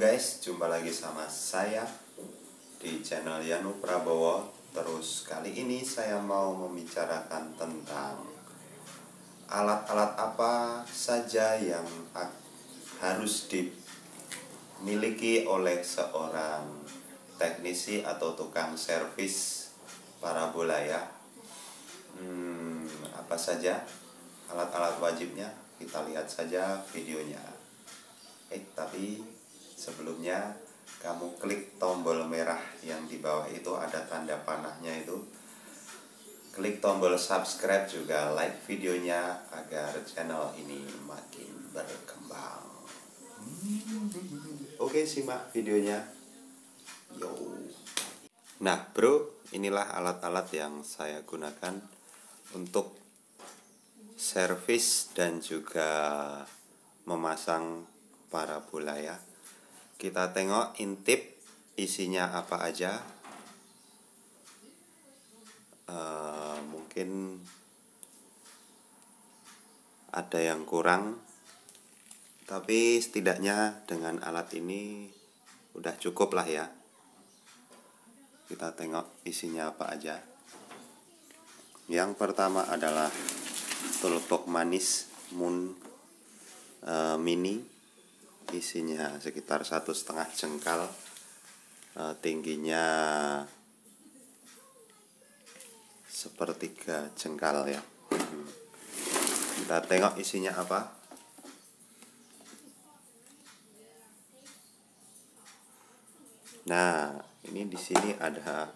guys, jumpa lagi sama saya di channel Yanu Prabowo. Terus kali ini saya mau membicarakan tentang alat-alat apa saja yang harus dimiliki oleh seorang teknisi atau tukang servis parabola ya. Hmm, apa saja alat-alat wajibnya? Kita lihat saja videonya. Eh, tapi sebelumnya kamu klik tombol merah yang di bawah itu ada tanda panahnya itu. Klik tombol subscribe juga like videonya agar channel ini makin berkembang. Oke simak videonya. Yo. Nah bro inilah alat-alat yang saya gunakan untuk servis dan juga memasang parabola ya kita tengok intip isinya apa aja. Uh, mungkin ada yang kurang. Tapi setidaknya dengan alat ini udah cukup lah ya. Kita tengok isinya apa aja. Yang pertama adalah toolbox manis moon uh, mini isinya sekitar satu setengah jengkal e, tingginya sepertiga jengkal ya. Kita tengok isinya apa. Nah ini di sini ada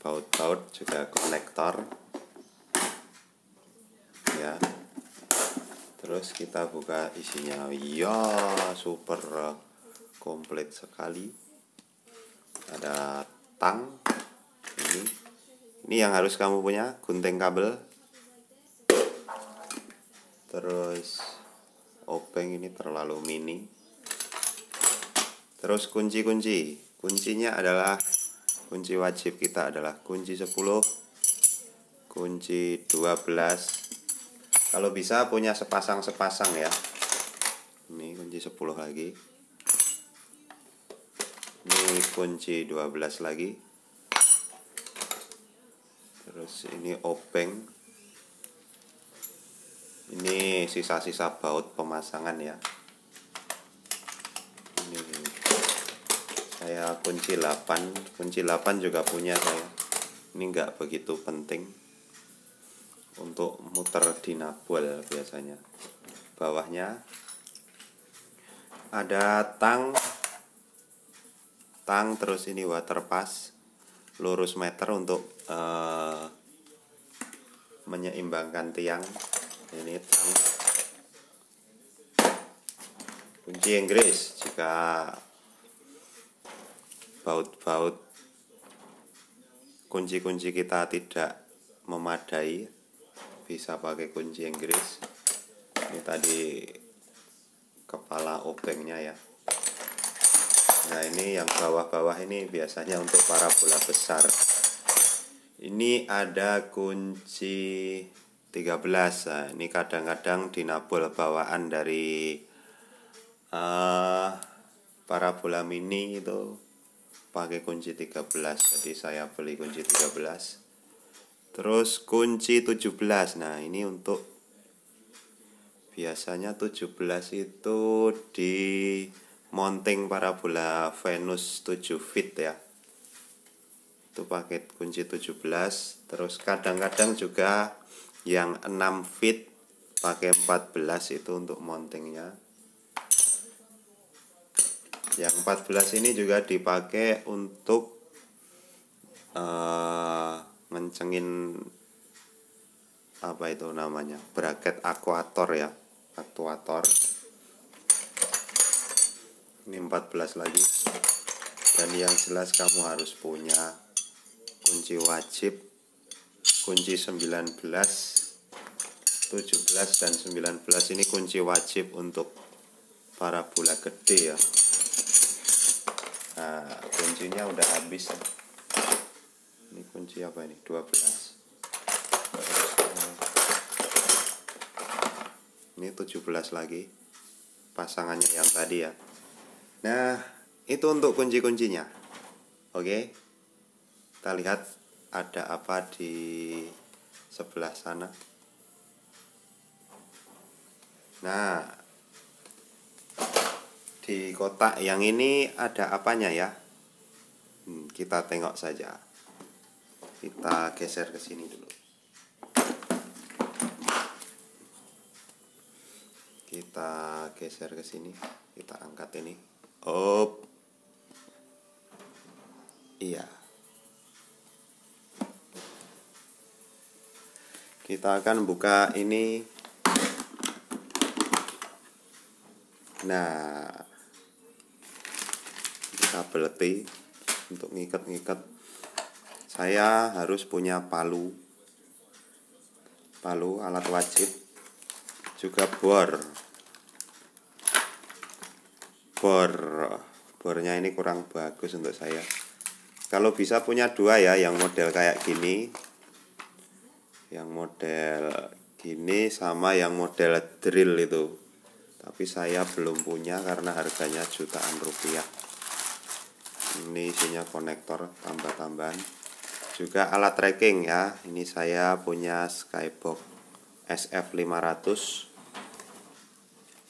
baut-baut juga konektor ya terus kita buka isinya. Ya super komplit sekali. Ada tang ini. Ini yang harus kamu punya gunting kabel. Terus obeng ini terlalu mini. Terus kunci-kunci. Kuncinya adalah kunci wajib kita adalah kunci 10 kunci 12 kalau bisa punya sepasang-sepasang ya. Ini kunci 10 lagi. Ini kunci 12 lagi. Terus ini obeng. Ini sisa-sisa baut pemasangan ya. Ini saya kunci 8 kunci 8 juga punya saya. Ini enggak begitu penting untuk muter di nabol biasanya. Bawahnya ada tang. Tang terus ini water pass lurus meter untuk uh, menyeimbangkan tiang. Ini tang. Kunci Inggris jika baut-baut kunci-kunci kita tidak memadai bisa pakai kunci Inggris. Ini tadi kepala obengnya ya. Nah ini yang bawah-bawah ini biasanya untuk para bola besar. Ini ada kunci 13 nah, ini kadang-kadang dinabol bawaan dari uh, para bola mini itu pakai kunci 13 jadi saya beli kunci 13 Terus kunci 17. Nah, ini untuk biasanya 17 itu di mounting parabola Venus 7 feet ya. Itu paket kunci 17. Terus kadang-kadang juga yang 6 feet pakai 14 itu untuk mountingnya. Yang 14 ini juga dipakai untuk uh, ngencengin apa itu namanya bracket akuator ya aktuator ini 14 lagi. Dan yang jelas kamu harus punya kunci wajib kunci 19 17 dan 19 ini kunci wajib untuk para bola gede ya. Nah kuncinya udah habis. ya kunci apa ini? 12 ini 17 lagi pasangannya yang tadi ya. Nah itu untuk kunci-kuncinya. Oke? Kita lihat ada apa di sebelah sana. Nah di kotak yang ini ada apanya ya? Hmm, kita tengok saja kita geser ke sini dulu. Kita geser ke sini. Kita angkat ini. Op. Iya. Kita akan buka ini. Nah. Kita beleti untuk ngikat-ngikat saya harus punya palu. Palu alat wajib. Juga bor. Bor. Bornya ini kurang bagus untuk saya. Kalau bisa punya dua ya yang model kayak gini. Yang model gini sama yang model drill itu. Tapi saya belum punya karena harganya jutaan rupiah. Ini isinya konektor tambah-tambahan juga alat tracking ya. Ini saya punya skybox SF500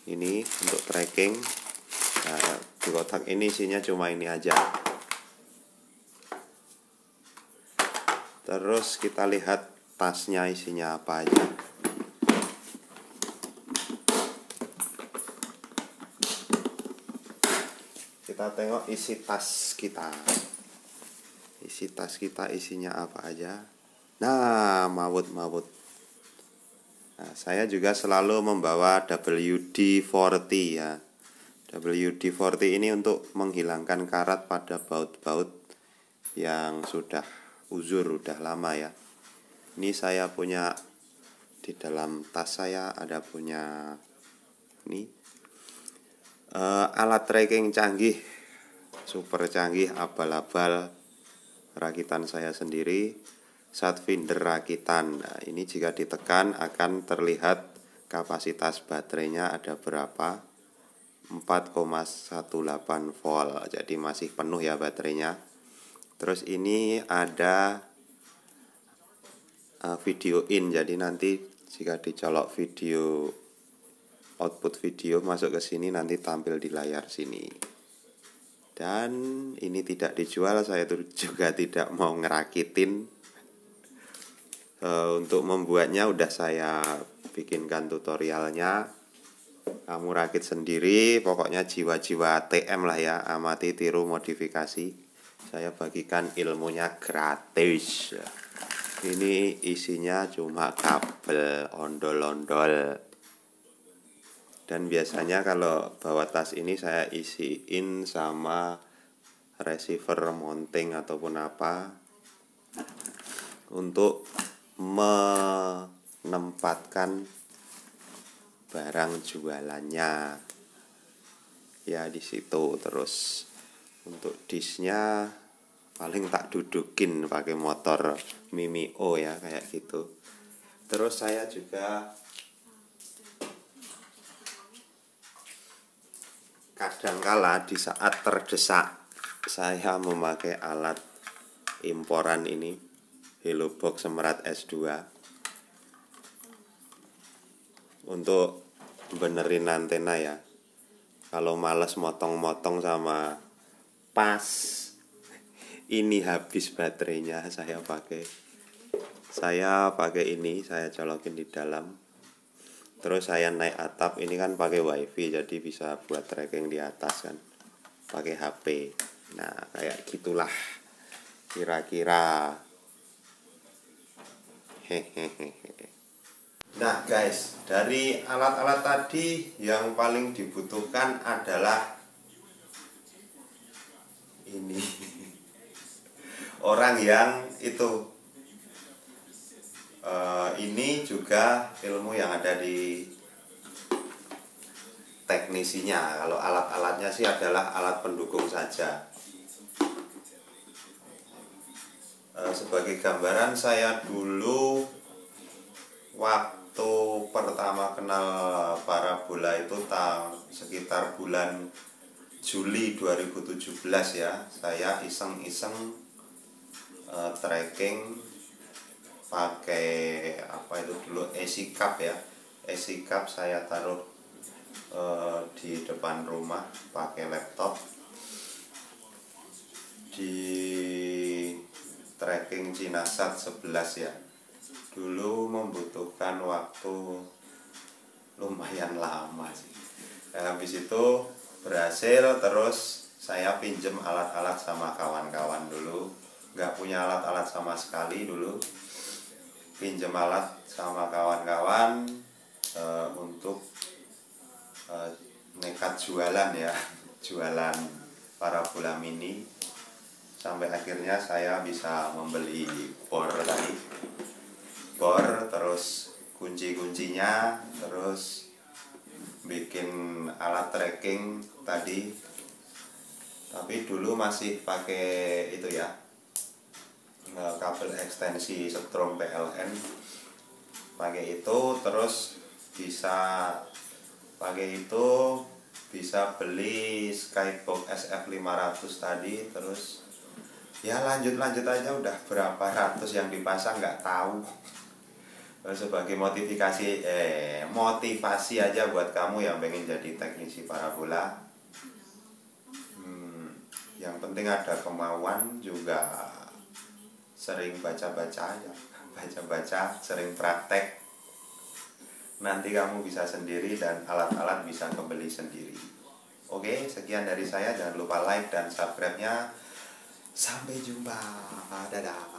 ini untuk tracking. Nah, di kotak ini isinya cuma ini aja. Terus kita lihat tasnya isinya apa aja. Kita tengok isi tas kita isi tas kita isinya apa aja nah mawut-mawut Nah, saya juga selalu membawa WD-40 ya. WD-40 ini untuk menghilangkan karat pada baut-baut yang sudah uzur, udah lama ya. Ini saya punya di dalam tas saya ada punya ini uh, alat tracking canggih, super canggih, abal-abal rakitan saya sendiri Satfinder rakitan. Nah, ini jika ditekan akan terlihat kapasitas baterainya ada berapa? 4,18 volt. Jadi masih penuh ya baterainya. Terus ini ada uh, video in. Jadi nanti jika dicolok video output video masuk ke sini nanti tampil di layar sini. Dan ini tidak dijual, saya juga tidak mau ngerakitin. Uh, untuk membuatnya udah saya bikinkan tutorialnya. Kamu rakit sendiri pokoknya jiwa-jiwa TM lah ya amati tiru modifikasi. Saya bagikan ilmunya gratis. Ini isinya cuma kabel ondol-ondol dan biasanya kalau bawa tas ini saya isiin sama receiver mounting ataupun apa untuk menempatkan barang jualannya. Ya di situ terus. Untuk disnya paling tak dudukin pakai motor Mimi O ya kayak gitu. Terus saya juga kadangkala di saat terdesak saya memakai alat imporan ini Hello Box Semerat S2 untuk benerin antena ya kalau males motong-motong sama pas ini habis baterainya saya pakai. Saya pakai ini saya colokin di dalam terus saya naik atap ini kan pakai wifi jadi bisa buat tracking di atas kan. Pakai HP nah kayak gitulah kira-kira. Nah guys, dari alat-alat tadi yang paling dibutuhkan adalah ini. Orang yang itu uh, ini juga ilmu yang ada di teknisinya. Kalau alat-alatnya sih adalah alat pendukung saja. Eh, sebagai gambaran saya dulu waktu pertama kenal para bola itu tahun sekitar bulan Juli 2017 ya saya iseng-iseng uh, tracking pakai apa itu dulu AC cup ya. AC cup saya taruh uh, di depan rumah pakai laptop. Di tracking Cinasat 11 ya. Dulu membutuhkan waktu lumayan lama sih. Habis itu berhasil terus saya pinjem alat-alat sama kawan-kawan dulu. Nggak punya alat-alat sama sekali dulu pinjem alat sama kawan-kawan e, untuk e, nekat jualan ya jualan para bola mini. Sampai akhirnya saya bisa membeli bor tadi. Bor terus kunci-kuncinya terus bikin alat tracking tadi. Tapi dulu masih pakai itu ya kabel ekstensi strom PLN pakai itu terus bisa pakai itu bisa beli Skybox SF500 tadi terus ya lanjut lanjut aja udah berapa ratus yang dipasang nggak tahu. Sebagai motivasi eh motivasi aja buat kamu yang pengen jadi teknisi parabola. Hmm, yang penting ada kemauan juga sering baca-baca aja. Baca-baca sering praktek. Nanti kamu bisa sendiri dan alat-alat bisa kembali sendiri. Oke sekian dari saya. Jangan lupa like dan subscribe nya sampai jumpa. Dadah